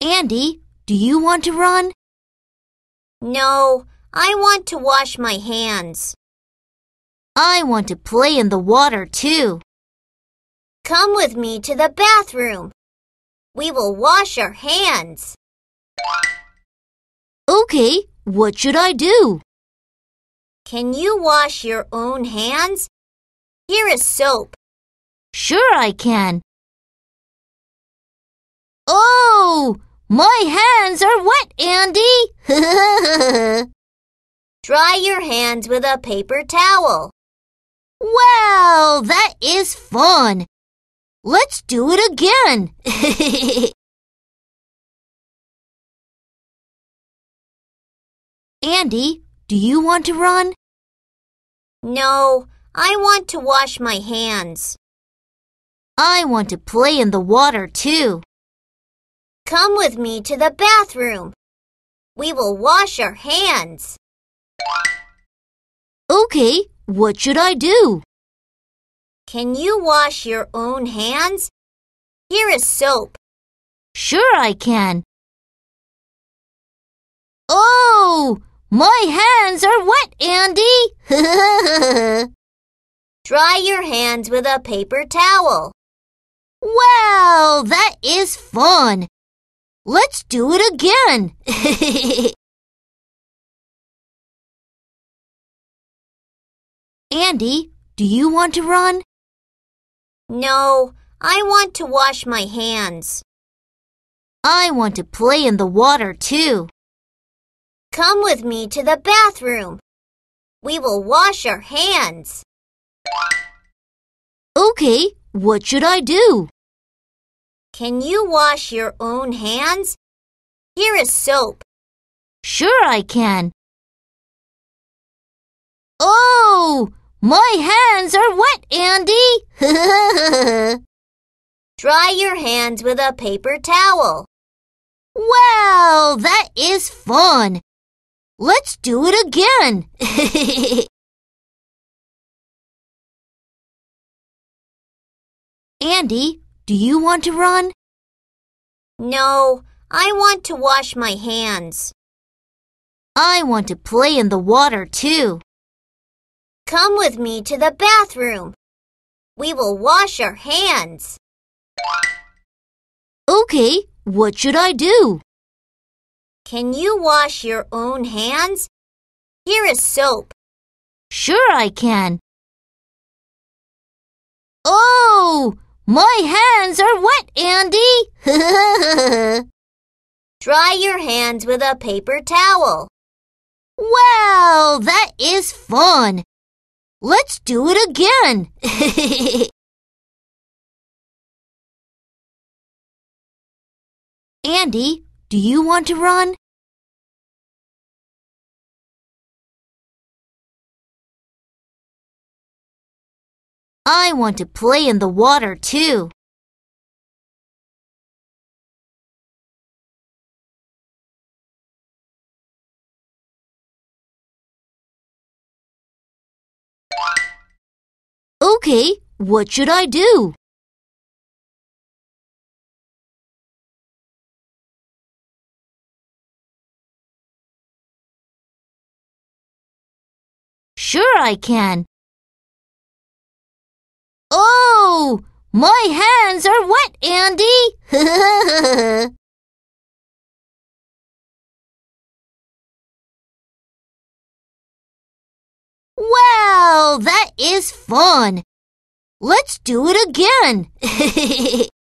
Andy, do you want to run? No, I want to wash my hands. I want to play in the water too. Come with me to the bathroom. We will wash our hands. Okay, what should I do? Can you wash your own hands? Here is soap. Sure I can. Oh, my hands are wet, Andy. Dry your hands with a paper towel. Well, that is fun. Let's do it again. Andy, do you want to run? No, I want to wash my hands. I want to play in the water too. Come with me to the bathroom. We will wash our hands. Okay, what should I do? Can you wash your own hands? Here is soap. Sure I can. Oh, my hands are wet, Andy. Dry your hands with a paper towel. Wow, that is fun. Let's do it again. Andy, do you want to run? No, I want to wash my hands. I want to play in the water too. Come with me to the bathroom. We will wash our hands. Okay, what should I do? Can you wash your own hands? Here is soap. Sure I can. Oh, my hands are wet, Andy. Dry your hands with a paper towel. Well, that is fun. Let's do it again. Andy, do you want to run? No, I want to wash my hands. I want to play in the water too. Come with me to the bathroom. We will wash our hands. Okay, what should I do? Can you wash your own hands? Here is soap. Sure I can. Oh, my hands are wet, Andy. Dry your hands with a paper towel. Well, that is fun. Let's do it again. Andy, do you want to run? I want to play in the water too. Okay, what should I do? Sure I can. My hands are wet, Andy. wow, that is fun. Let's do it again.